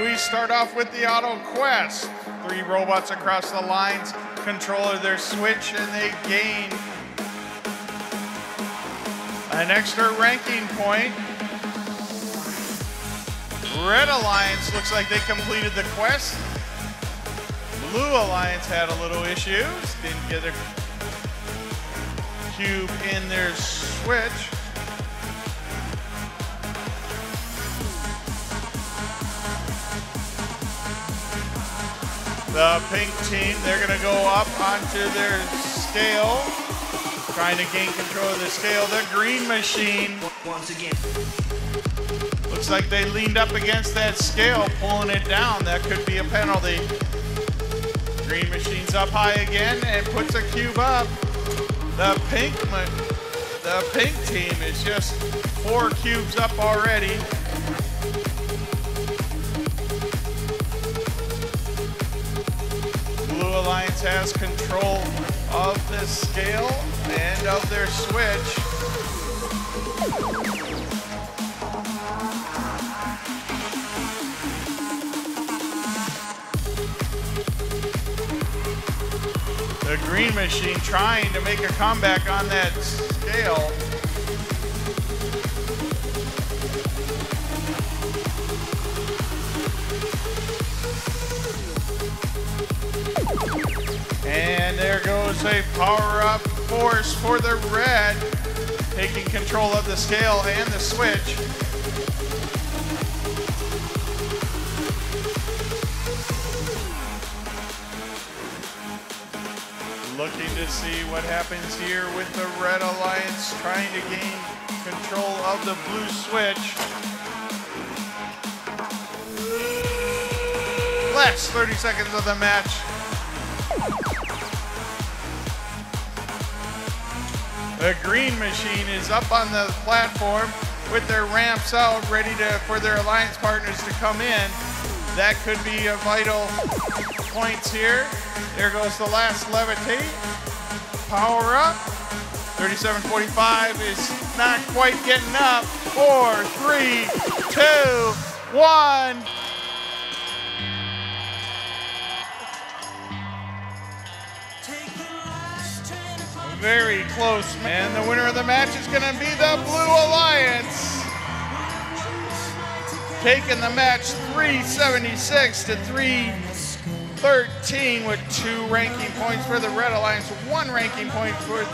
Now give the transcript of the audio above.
we start off with the Auto Quest. Three robots across the lines, controller their switch, and they gain an extra ranking point. Red Alliance looks like they completed the quest. Blue Alliance had a little issues, didn't get a cube in their switch. The pink team, they're gonna go up onto their scale, trying to gain control of the scale. The green machine, Once again, looks like they leaned up against that scale, pulling it down. That could be a penalty. Green machine's up high again and puts a cube up. The pink, the pink team is just four cubes up already. Alliance has control of the scale and of their switch. The green machine trying to make a comeback on that scale. Goes a power up force for the red, taking control of the scale and the switch. Looking to see what happens here with the Red Alliance trying to gain control of the blue switch. Last 30 seconds of the match. The green machine is up on the platform with their ramps out, ready to for their alliance partners to come in. That could be a vital points here. There goes the last levitate. Power up. 3745 is not quite getting up. Four, three, two, one. Very close. And the winner of the match is going to be the Blue Alliance. Taking the match 376 to 313 with two ranking points for the Red Alliance, one ranking point for